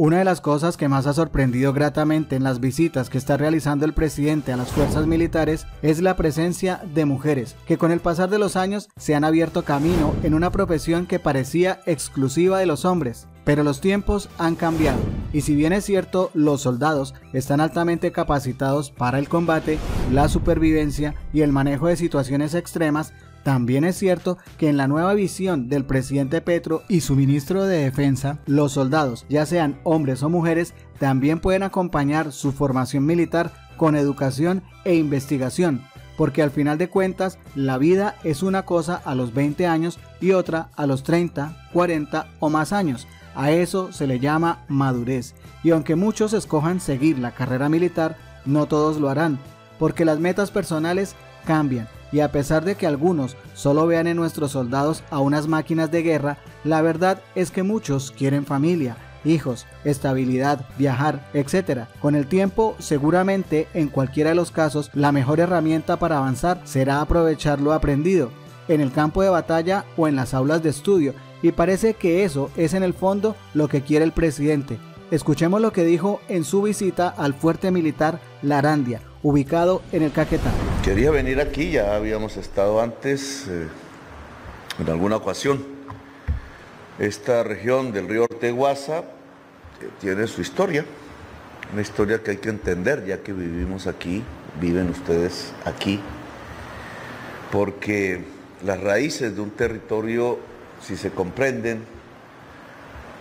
Una de las cosas que más ha sorprendido gratamente en las visitas que está realizando el presidente a las fuerzas militares es la presencia de mujeres, que con el pasar de los años se han abierto camino en una profesión que parecía exclusiva de los hombres. Pero los tiempos han cambiado, y si bien es cierto, los soldados están altamente capacitados para el combate, la supervivencia y el manejo de situaciones extremas, también es cierto que en la nueva visión del presidente Petro y su ministro de Defensa, los soldados, ya sean hombres o mujeres, también pueden acompañar su formación militar con educación e investigación, porque al final de cuentas la vida es una cosa a los 20 años y otra a los 30, 40 o más años. A eso se le llama madurez. Y aunque muchos escojan seguir la carrera militar, no todos lo harán, porque las metas personales cambian y a pesar de que algunos solo vean en nuestros soldados a unas máquinas de guerra, la verdad es que muchos quieren familia, hijos, estabilidad, viajar, etc. Con el tiempo, seguramente en cualquiera de los casos, la mejor herramienta para avanzar será aprovechar lo aprendido en el campo de batalla o en las aulas de estudio, y parece que eso es en el fondo lo que quiere el presidente. Escuchemos lo que dijo en su visita al fuerte militar Larandia, ubicado en el Caquetá. Quería venir aquí, ya habíamos estado antes eh, en alguna ocasión. Esta región del río Orteguaza eh, tiene su historia, una historia que hay que entender ya que vivimos aquí, viven ustedes aquí, porque las raíces de un territorio, si se comprenden,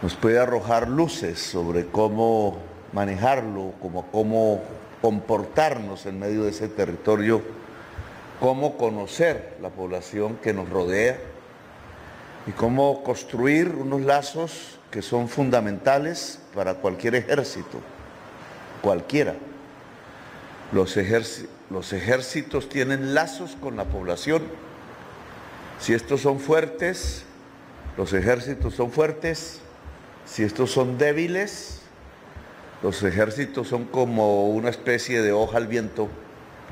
nos puede arrojar luces sobre cómo manejarlo, como cómo comportarnos en medio de ese territorio, cómo conocer la población que nos rodea y cómo construir unos lazos que son fundamentales para cualquier ejército, cualquiera. Los, ejércitos tienen lazos con la población. Si estos son fuertes, los ejércitos son fuertes. Si estos son débiles, los ejércitos son como una especie de hoja al viento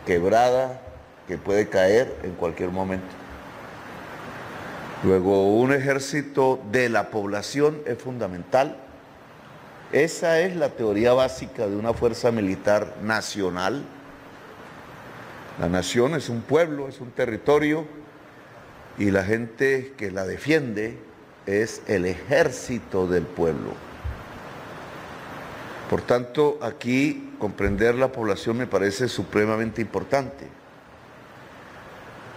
quebrada que puede caer en cualquier momento. Luego, un ejército de la población es fundamental. Esa es la teoría básica de una fuerza militar nacional. La nación es un pueblo, es un territorio y la gente que la defiende es el ejército del pueblo. Por tanto, aquí comprender la población me parece supremamente importante.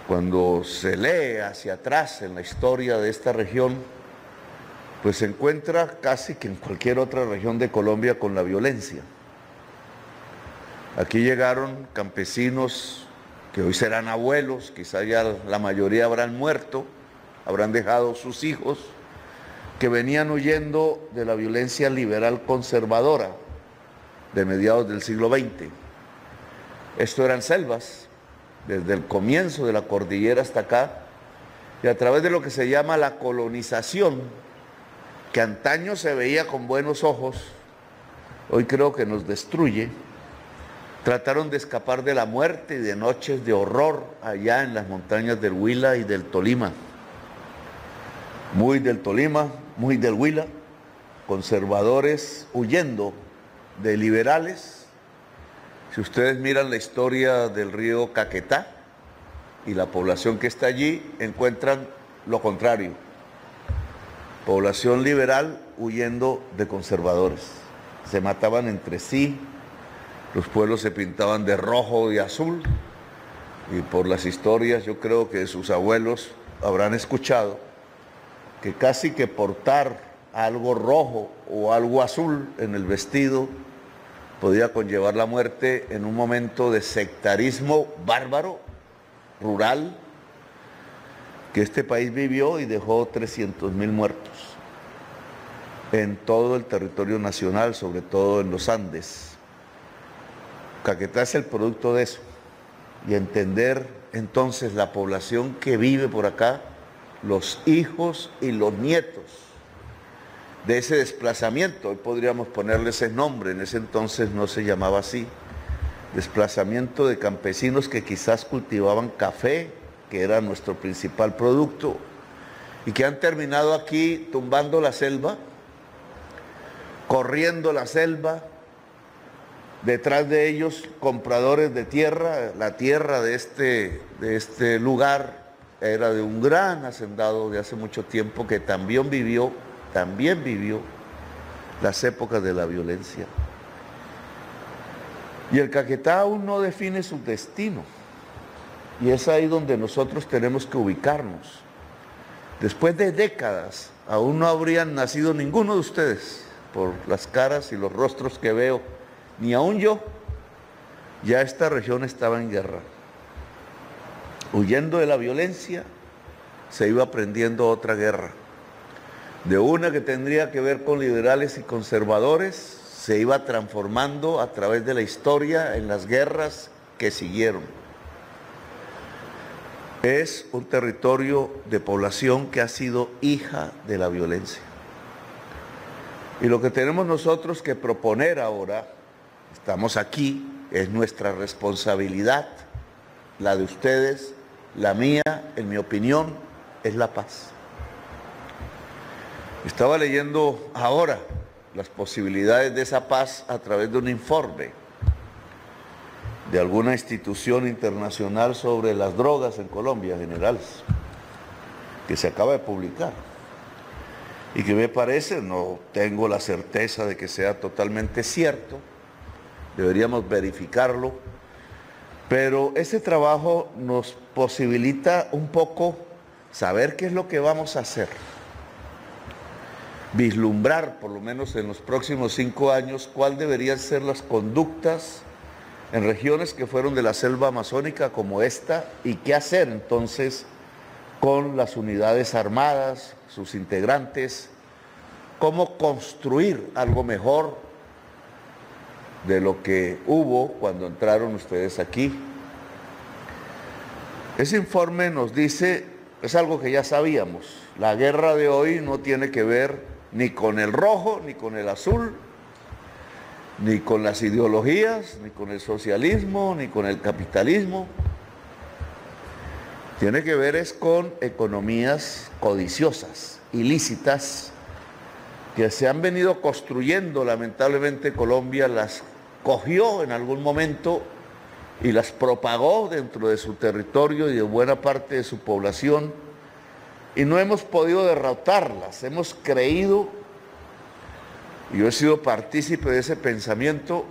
Cuando se lee hacia atrás en la historia de esta región, pues se encuentra casi que en cualquier otra región de Colombia con la violencia. Aquí llegaron campesinos que hoy serán abuelos, quizá ya la mayoría habrán muerto, habrán dejado sus hijos, que venían huyendo de la violencia liberal conservadora de mediados del siglo XX. Esto eran selvas, desde el comienzo de la cordillera hasta acá, y a través de lo que se llama la colonización, que antaño se veía con buenos ojos, hoy creo que nos destruye, trataron de escapar de la muerte y de noches de horror allá en las montañas del Huila y del Tolima. Muy del Tolima, muy del Huila, conservadores huyendo de liberales. Si ustedes miran la historia del río Caquetá y la población que está allí, encuentran lo contrario. Población liberal huyendo de conservadores. Se mataban entre sí, los pueblos se pintaban de rojo y azul, y por las historias yo creo que sus abuelos habrán escuchado que casi que portar algo rojo o algo azul en el vestido podía conllevar la muerte en un momento de sectarismo bárbaro, rural, que este país vivió y dejó 300 mil muertos en todo el territorio nacional, sobre todo en los Andes. Caquetá es el producto de eso. Y entender entonces la población que vive por acá, los hijos y los nietos de ese desplazamiento, hoy podríamos ponerle ese nombre, en ese entonces no se llamaba así, desplazamiento de campesinos que quizás cultivaban café, que era nuestro principal producto, y que han terminado aquí tumbando la selva, corriendo la selva, detrás de ellos compradores de tierra, la tierra de este, de este lugar era de un gran hacendado de hace mucho tiempo que también vivió, también vivió las épocas de la violencia. Y el Caquetá aún no define su destino. Y es ahí donde nosotros tenemos que ubicarnos. Después de décadas, aún no habrían nacido ninguno de ustedes por las caras y los rostros que veo, ni aún yo, ya esta región estaba en guerra. Huyendo de la violencia, se iba aprendiendo otra guerra. De una que tendría que ver con liberales y conservadores, se iba transformando a través de la historia en las guerras que siguieron es un territorio de población que ha sido hija de la violencia. Y lo que tenemos nosotros que proponer ahora, estamos aquí, es nuestra responsabilidad, la de ustedes, la mía, en mi opinión, es la paz. Estaba leyendo ahora las posibilidades de esa paz a través de un informe de alguna institución internacional sobre las drogas en Colombia, generales, que se acaba de publicar. Y que me parece, no tengo la certeza de que sea totalmente cierto, deberíamos verificarlo, pero ese trabajo nos posibilita un poco saber qué es lo que vamos a hacer, vislumbrar por lo menos en los próximos cinco años cuál deberían ser las conductas en regiones que fueron de la selva amazónica como esta y qué hacer entonces con las unidades armadas, sus integrantes, cómo construir algo mejor de lo que hubo cuando entraron ustedes aquí. Ese informe nos dice, es algo que ya sabíamos, la guerra de hoy no tiene que ver ni con el rojo ni con el azul, ni con las ideologías, ni con el socialismo, ni con el capitalismo. Tiene que ver es con economías codiciosas, ilícitas, que se han venido construyendo, lamentablemente Colombia las cogió en algún momento y las propagó dentro de su territorio y de buena parte de su población y no hemos podido derrotarlas, hemos creído yo he sido partícipe de ese pensamiento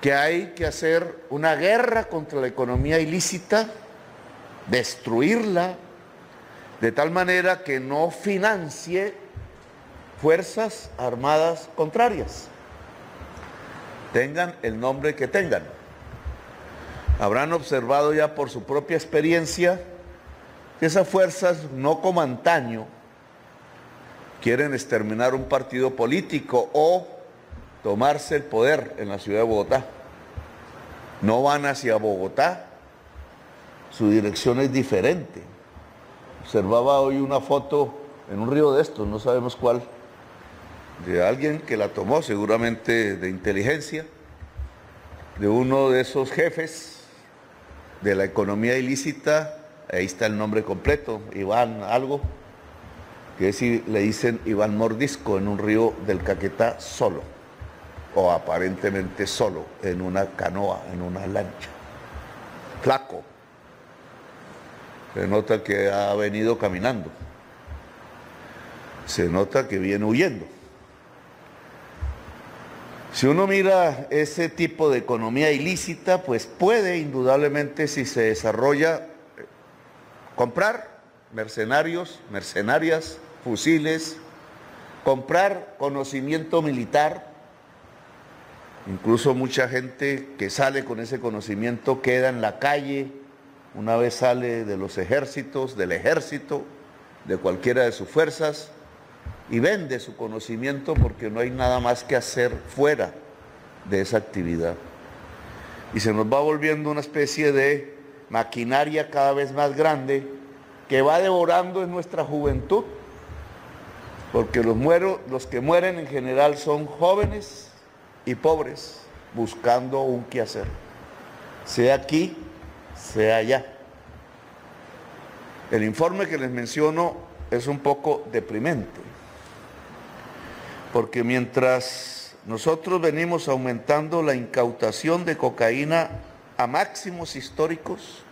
que hay que hacer una guerra contra la economía ilícita, destruirla, de tal manera que no financie fuerzas armadas contrarias, tengan el nombre que tengan. Habrán observado ya por su propia experiencia que esas fuerzas no como antaño, quieren exterminar un partido político o tomarse el poder en la ciudad de Bogotá. No van hacia Bogotá, su dirección es diferente. Observaba hoy una foto en un río de estos, no sabemos cuál, de alguien que la tomó seguramente de inteligencia, de uno de esos jefes de la economía ilícita, ahí está el nombre completo, Iván algo, que si le dicen Iván Mordisco en un río del Caquetá solo, o aparentemente solo, en una canoa, en una lancha. Flaco. Se nota que ha venido caminando. Se nota que viene huyendo. Si uno mira ese tipo de economía ilícita, pues puede indudablemente, si se desarrolla, comprar mercenarios, mercenarias, fusiles, comprar conocimiento militar. Incluso mucha gente que sale con ese conocimiento queda en la calle, una vez sale de los ejércitos, del ejército, de cualquiera de sus fuerzas, y vende su conocimiento porque no hay nada más que hacer fuera de esa actividad. Y se nos va volviendo una especie de maquinaria cada vez más grande que va devorando en nuestra juventud porque los, los que mueren en general son jóvenes y pobres buscando un quehacer, sea aquí, sea allá. El informe que les menciono es un poco deprimente, Porque mientras nosotros venimos aumentando la incautación de cocaína a máximos históricos,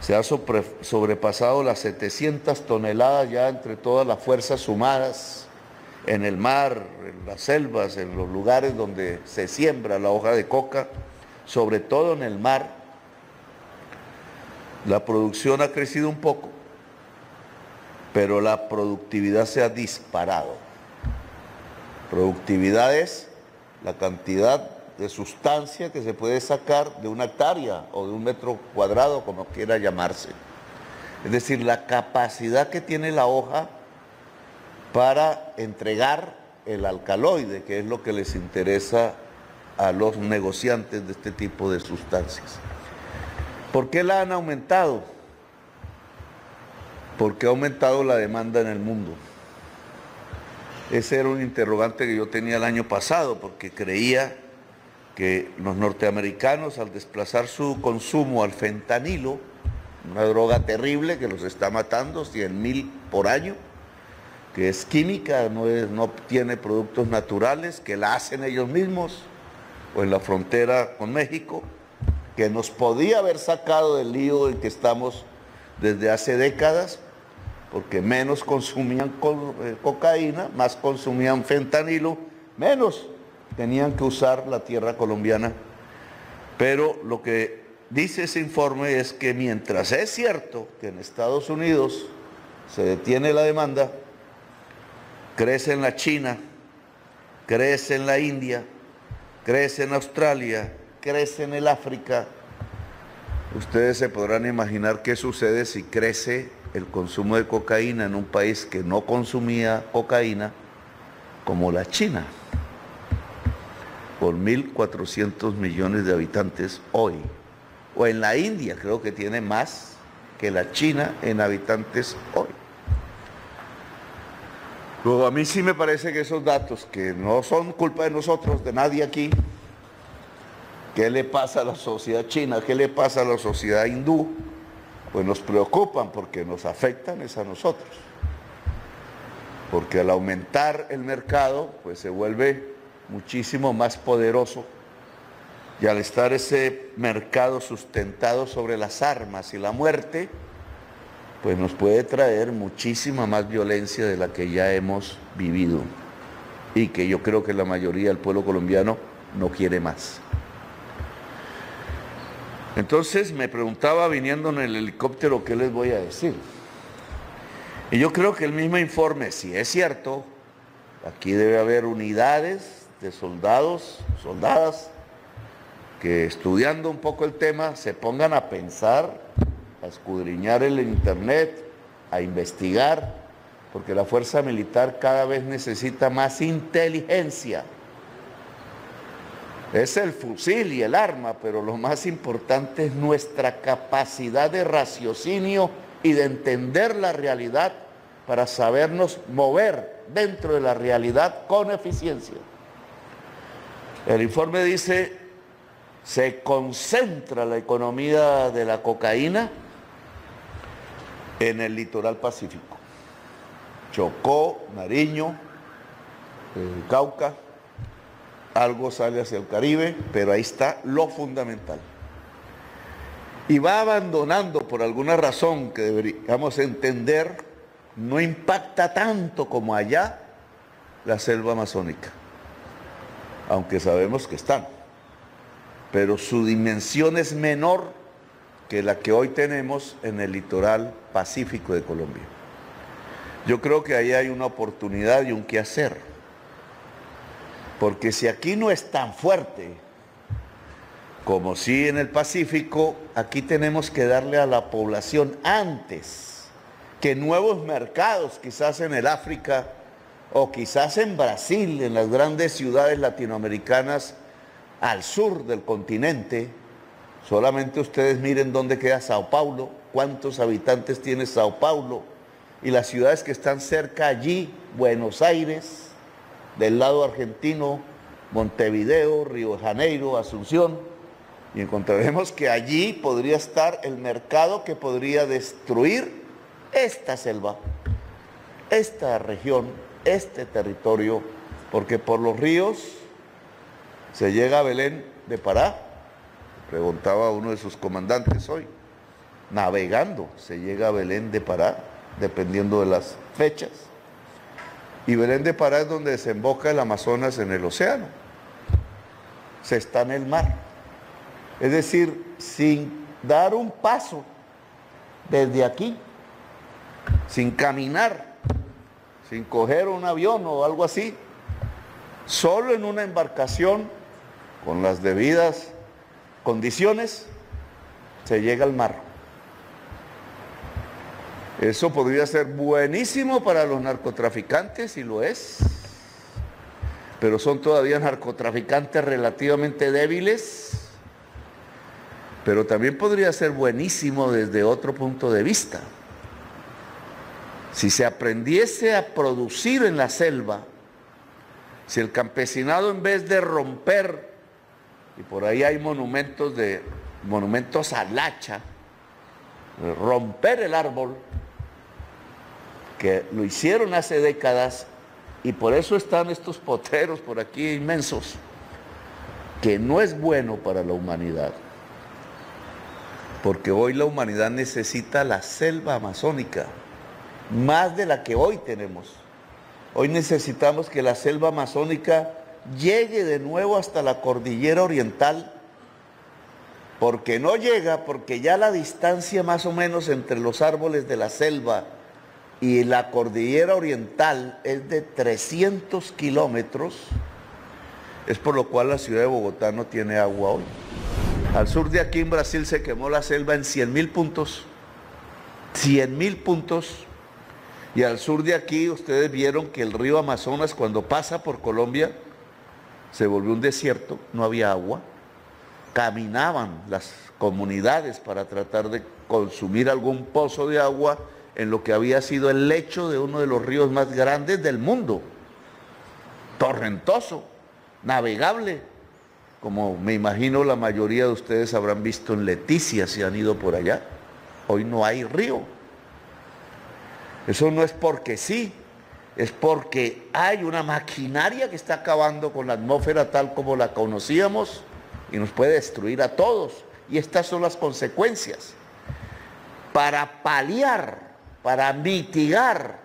se ha sobrepasado las 700 toneladas ya entre todas las fuerzas sumadas en el mar, en las selvas, en los lugares donde se siembra la hoja de coca, sobre todo en el mar. La producción ha crecido un poco, pero la productividad se ha disparado. Productividad es la cantidad de sustancia que se puede sacar de una hectárea o de un metro cuadrado, como quiera llamarse. Es decir, la capacidad que tiene la hoja para entregar el alcaloide, que es lo que les interesa a los negociantes de este tipo de sustancias. ¿Por qué la han aumentado? Porque ha aumentado la demanda en el mundo. Ese era un interrogante que yo tenía el año pasado, porque creía que los norteamericanos al desplazar su consumo al fentanilo, una droga terrible que los está matando, 100 mil por año, que es química, no, no tiene productos naturales, que la hacen ellos mismos, o en la frontera con México, que nos podía haber sacado del lío en que estamos desde hace décadas, porque menos consumían eh, cocaína, más consumían fentanilo, menos tenían que usar la tierra colombiana. Pero lo que dice ese informe es que mientras es cierto que en Estados Unidos se detiene la demanda, crece en la China, crece en la India, crece en Australia, crece en el África. Ustedes se podrán imaginar qué sucede si crece el consumo de cocaína en un país que no consumía cocaína como la China por 1.400 millones de habitantes hoy. O en la India creo que tiene más que la China en habitantes hoy. Luego a mí sí me parece que esos datos, que no son culpa de nosotros, de nadie aquí, ¿qué le pasa a la sociedad china? ¿Qué le pasa a la sociedad hindú? Pues nos preocupan porque nos afectan es a nosotros. Porque al aumentar el mercado, pues se vuelve muchísimo más poderoso y al estar ese mercado sustentado sobre las armas y la muerte, pues nos puede traer muchísima más violencia de la que ya hemos vivido y que yo creo que la mayoría del pueblo colombiano no quiere más. Entonces me preguntaba viniendo en el helicóptero qué les voy a decir. Y yo creo que el mismo informe, si es cierto, aquí debe haber unidades de soldados, soldadas, que estudiando un poco el tema se pongan a pensar, a escudriñar el Internet, a investigar, porque la fuerza militar cada vez necesita más inteligencia. Es el fusil y el arma, pero lo más importante es nuestra capacidad de raciocinio y de entender la realidad para sabernos mover dentro de la realidad con eficiencia. El informe dice, se concentra la economía de la cocaína en el litoral pacífico. Chocó, Nariño, eh, Cauca, algo sale hacia el Caribe, pero ahí está lo fundamental. Y va abandonando por alguna razón que deberíamos entender, no impacta tanto como allá la selva amazónica aunque sabemos que están. Pero su dimensión es menor que la que hoy tenemos en el litoral pacífico de Colombia. Yo creo que ahí hay una oportunidad y un qué hacer. Porque si aquí no es tan fuerte como si en el Pacífico, aquí tenemos que darle a la población antes que nuevos mercados, quizás en el África, o quizás en Brasil, en las grandes ciudades latinoamericanas al sur del continente, solamente ustedes miren dónde queda Sao Paulo, cuántos habitantes tiene Sao Paulo y las ciudades que están cerca allí, Buenos Aires, del lado argentino, Montevideo, Río de Janeiro, Asunción, y encontraremos que allí podría estar el mercado que podría destruir esta selva, esta región este territorio porque por los ríos se llega a Belén de Pará, preguntaba uno de sus comandantes hoy, navegando se llega a Belén de Pará, dependiendo de las fechas, y Belén de Pará es donde desemboca el Amazonas en el océano, se está en el mar, es decir, sin dar un paso desde aquí, sin caminar, sin coger un avión o algo así, solo en una embarcación con las debidas condiciones, se llega al mar. Eso podría ser buenísimo para los narcotraficantes y lo es, pero son todavía narcotraficantes relativamente débiles pero también podría ser buenísimo desde otro punto de vista. Si se aprendiese a producir en la selva, si el campesinado en vez de romper, y por ahí hay monumentos de monumentos al hacha, romper el árbol, lo hicieron hace décadas, y por eso están estos potreros por aquí inmensos, que no es bueno para la humanidad porque hoy la humanidad necesita la selva amazónica, más de la que hoy tenemos. Hoy necesitamos que la selva amazónica llegue de nuevo hasta la cordillera oriental, porque no llega, porque ya la distancia más o menos entre los árboles de la selva y la cordillera oriental es de 300 kilómetros, es por lo cual la ciudad de Bogotá no tiene agua hoy. Al sur de aquí en Brasil se quemó la selva en 100 mil puntos. 100 mil puntos. Y al sur de aquí ustedes vieron que el río Amazonas cuando pasa por Colombia se volvió un desierto, no había agua. Caminaban las comunidades para tratar de consumir algún pozo de agua en lo que había sido el lecho de uno de los ríos más grandes del mundo. Torrentoso, navegable, como me imagino la mayoría de ustedes habrán visto en Leticia si han ido por allá. Hoy no hay río. Eso no es porque sí, es porque hay una maquinaria que está acabando con la atmósfera tal como la conocíamos y nos puede destruir a todos. Y estas son las consecuencias. Para paliar, para mitigar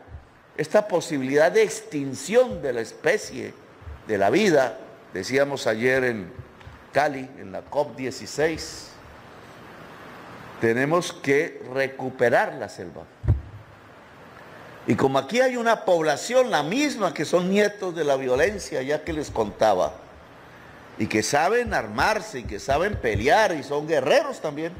esta posibilidad de extinción de la especie, de la vida, decíamos ayer en Cali, en la COP16, tenemos que recuperar la selva. Y como aquí hay una población, la misma, que son nietos de la violencia, ya que les contaba, y que saben armarse, y que saben pelear, y son guerreros también,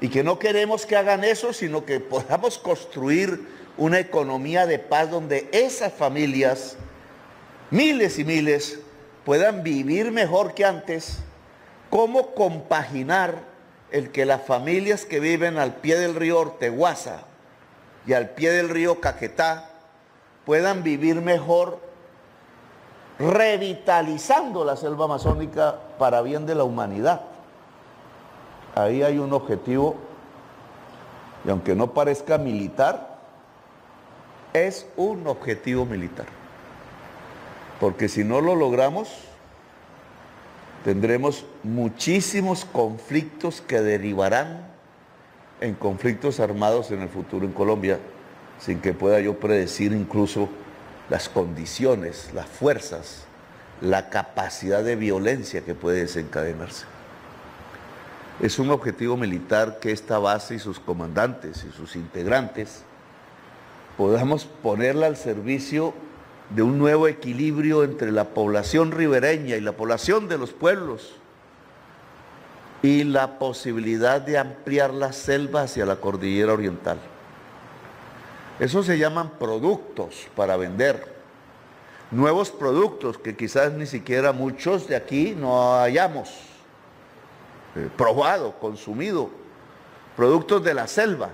y que no queremos que hagan eso, sino que podamos construir una economía de paz donde esas familias, miles y miles, puedan vivir mejor que antes, cómo compaginar el que las familias que viven al pie del río Orteguaza y al pie del río Caquetá puedan vivir mejor revitalizando la selva amazónica para bien de la humanidad. Ahí hay un objetivo, y aunque no parezca militar, es un objetivo militar porque si no lo logramos, tendremos muchísimos conflictos que derivarán en conflictos armados en el futuro en Colombia, sin que pueda yo predecir incluso las condiciones, las fuerzas, la capacidad de violencia que puede desencadenarse. Es un objetivo militar que esta base y sus comandantes y sus integrantes podamos ponerla al servicio de un nuevo equilibrio entre la población ribereña y la población de los pueblos y la posibilidad de ampliar la selva hacia la cordillera oriental. Eso se llaman productos para vender. Nuevos productos que quizás ni siquiera muchos de aquí no hayamos eh, probado, consumido. Productos de la selva.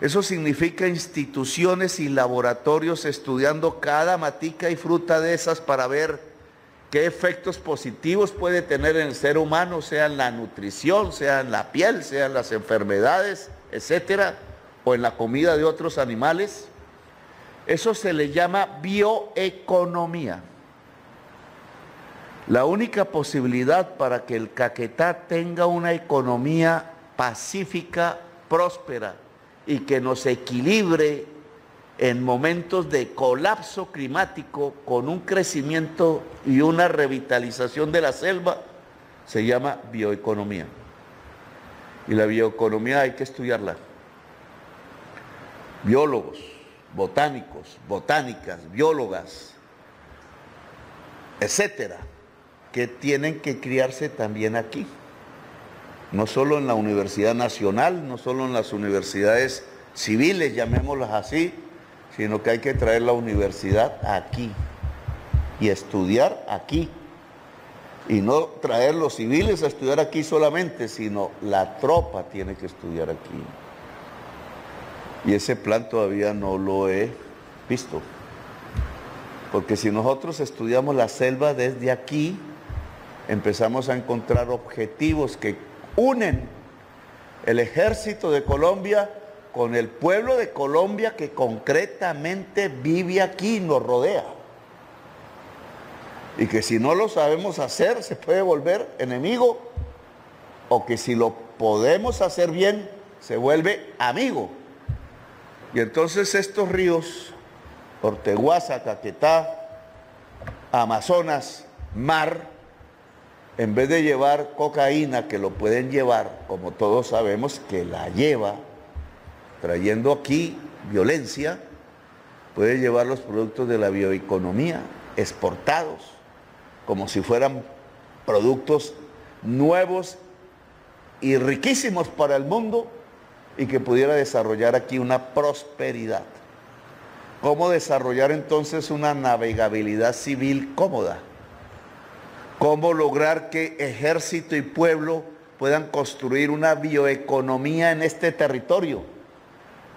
Eso significa instituciones y laboratorios estudiando cada matica y fruta de esas para ver qué efectos positivos puede tener en el ser humano, sea en la nutrición, sea en la piel, sea en las enfermedades, etcétera, o en la comida de otros animales. Eso se le llama bioeconomía. La única posibilidad para que el Caquetá tenga una economía pacífica, próspera y que nos equilibre en momentos de colapso climático con un crecimiento y una revitalización de la selva, se llama bioeconomía. Y la bioeconomía hay que estudiarla. Biólogos, botánicos, botánicas, biólogas, etcétera, que tienen que criarse también aquí. No solo en la Universidad Nacional, no solo en las universidades civiles, llamémoslas así, sino que hay que traer la universidad aquí y estudiar aquí. Y no traer los civiles a estudiar aquí solamente, sino la tropa tiene que estudiar aquí. Y ese plan todavía no lo he visto. Porque si nosotros estudiamos la selva desde aquí, empezamos a encontrar objetivos que unen el ejército de Colombia con el pueblo de Colombia que concretamente vive aquí y nos rodea. Y que si no lo sabemos hacer se puede volver enemigo o que si lo podemos hacer bien se vuelve amigo. Y entonces estos ríos, Orteguaza, Caquetá, Amazonas, Mar, en vez de llevar cocaína, que lo pueden llevar, como todos sabemos que la lleva, trayendo aquí violencia, puede llevar los productos de la bioeconomía exportados, como si fueran productos nuevos y riquísimos para el mundo y que pudiera desarrollar aquí una prosperidad. ¿Cómo desarrollar entonces una navegabilidad civil cómoda? ¿Cómo lograr que ejército y pueblo puedan construir una bioeconomía en este territorio?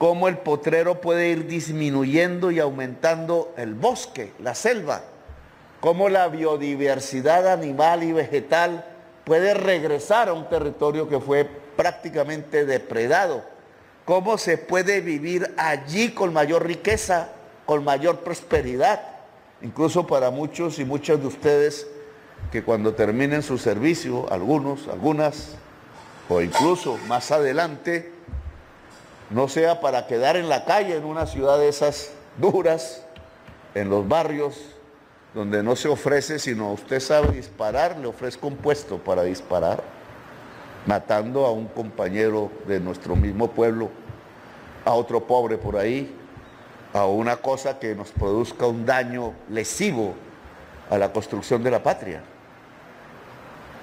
cómo el potrero puede ir disminuyendo y aumentando el bosque, la selva, cómo la biodiversidad animal y vegetal puede regresar a un territorio que fue prácticamente depredado, cómo se puede vivir allí con mayor riqueza, con mayor prosperidad, incluso para muchos y muchas de ustedes que cuando terminen su servicio, algunos, algunas, o incluso más adelante, no sea para quedar en la calle en una ciudad de esas duras, en los barrios, donde no se ofrece, sino usted sabe disparar, le ofrezco un puesto para disparar, matando a un compañero de nuestro mismo pueblo, a otro pobre por ahí, a una cosa que nos produzca un daño lesivo a la construcción de la patria.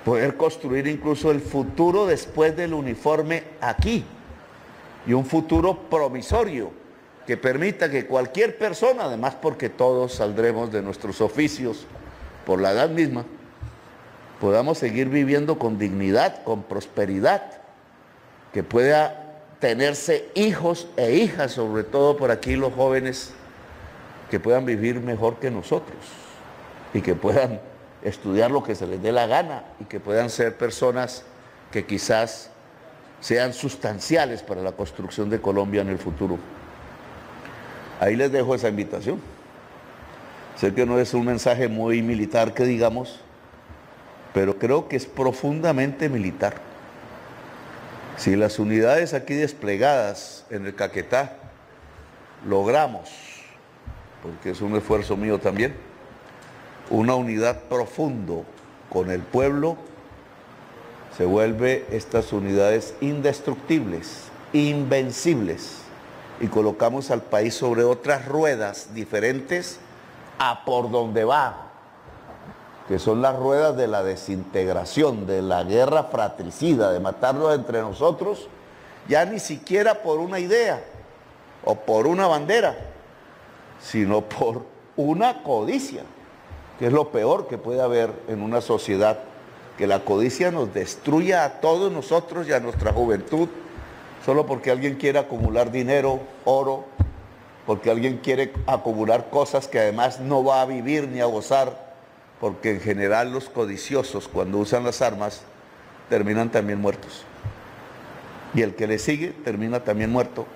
Poder construir incluso el futuro después del uniforme aquí, y un futuro promisorio que permita que cualquier persona, además porque todos saldremos de nuestros oficios por la edad misma, podamos seguir viviendo con dignidad, con prosperidad, que pueda tenerse hijos e hijas, sobre todo por aquí los jóvenes, que puedan vivir mejor que nosotros y que puedan estudiar lo que se les dé la gana y que puedan ser personas que quizás sean sustanciales para la construcción de Colombia en el futuro. Ahí les dejo esa invitación. Sé que no es un mensaje muy militar que digamos, pero creo que es profundamente militar. Si las unidades aquí desplegadas en el Caquetá logramos, porque es un esfuerzo mío también, una unidad profundo con el pueblo, se vuelve estas unidades indestructibles, invencibles, y colocamos al país sobre otras ruedas diferentes a por donde va, que son las ruedas de la desintegración, de la guerra fratricida, de matarnos entre nosotros, ya ni siquiera por una idea o por una bandera, sino por una codicia, que es lo peor que puede haber en una sociedad que la codicia nos destruya a todos nosotros y a nuestra juventud, solo porque alguien quiere acumular dinero, oro, porque alguien quiere acumular cosas que además no va a vivir ni a gozar, porque en general los codiciosos cuando usan las armas terminan también muertos. Y el que le sigue termina también muerto.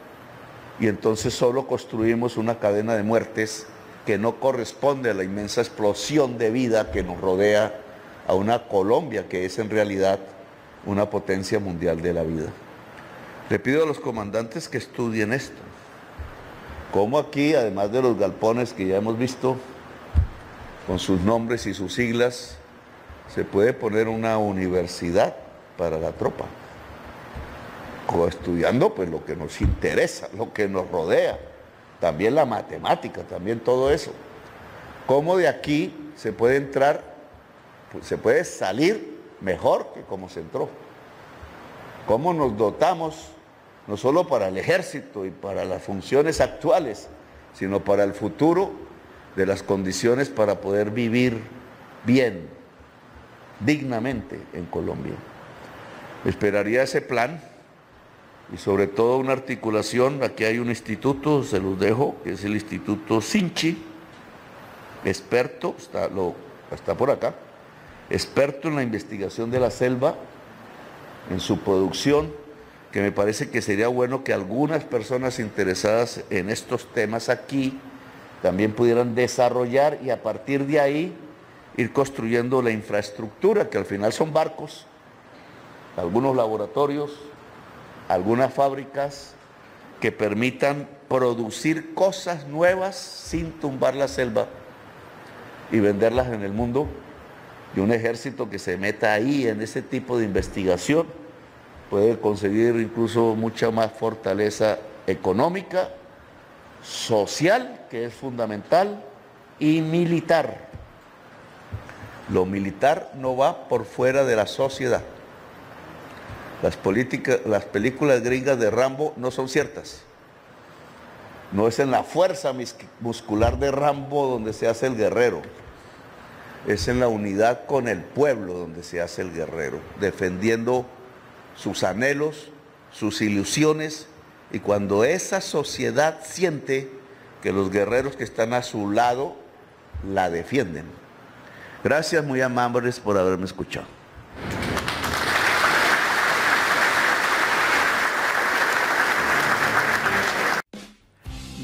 y entonces solo construimos una cadena de muertes que no corresponde a la inmensa explosión de vida que nos rodea a una Colombia que es en realidad una potencia mundial de la vida. Le pido a los comandantes que estudien esto. Como aquí, además de los galpones que ya hemos visto, con sus nombres y sus siglas, se puede poner una universidad para la tropa. O estudiando pues lo que nos interesa, lo que nos rodea, también la matemática, también todo eso. Cómo de aquí se puede entrar, pues, se puede salir mejor que como se entró. Cómo nos dotamos no solo para el ejército y para las funciones actuales, sino para el futuro de las condiciones para poder vivir bien, dignamente en Colombia. Esperaría ese plan y sobre todo una articulación, aquí hay un instituto, se los dejo, que es el Instituto Sinchi, experto, está, lo, está por acá, experto en la investigación de la selva, en su producción, que me parece que sería bueno que algunas personas interesadas en estos temas aquí también pudieran desarrollar y a partir de ahí ir construyendo la infraestructura, que al final son barcos, algunos laboratorios, algunas fábricas que permitan producir cosas nuevas sin tumbar la selva y venderlas en el mundo, y un ejército que se meta ahí en ese tipo de investigación puede conseguir incluso mucha más fortaleza económica, social, que es fundamental, y militar. Lo militar no va por fuera de la sociedad. Las, las películas gringas de Rambo no son ciertas. No es en la fuerza muscular de Rambo donde se hace el guerrero. Es en la unidad con el pueblo donde se hace el guerrero, defendiendo sus anhelos, sus ilusiones, y cuando esa sociedad siente que los guerreros que están a su lado la defienden. Gracias muy amables por haberme escuchado.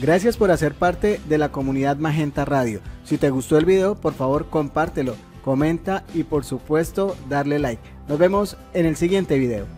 Gracias por hacer parte de la comunidad Magenta Radio. Si te gustó el video, por favor compártelo, comenta y por supuesto darle like. Nos vemos en el siguiente video.